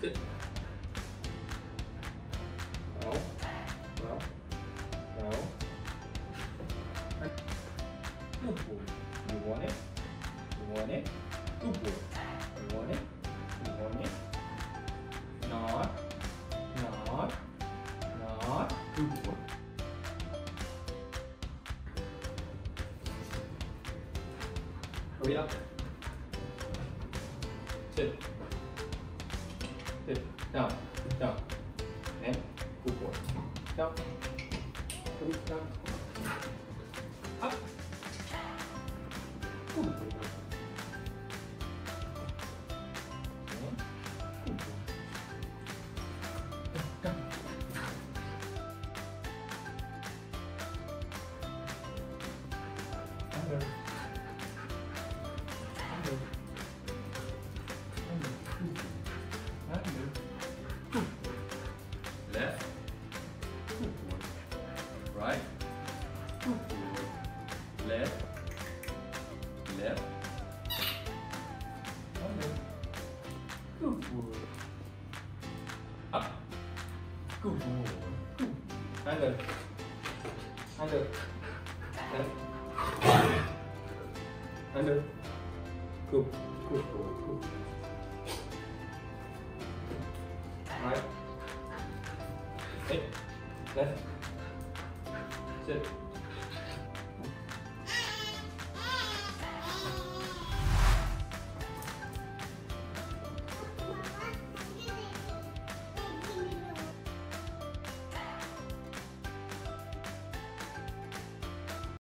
Sit. No. No. No. Good boy. You want it? You want it? Good boy. You want it? You want it? Not. Not. Not. Good boy. Hurry up. Sit. Down. Down. And good boy. Down. Hurry down. Up. Good. And good Left. Left. Under. Good boy. Up. Good boy. Good. Under. Under. Left. Under. Good. Good boy. Good. Right. Hey. Left.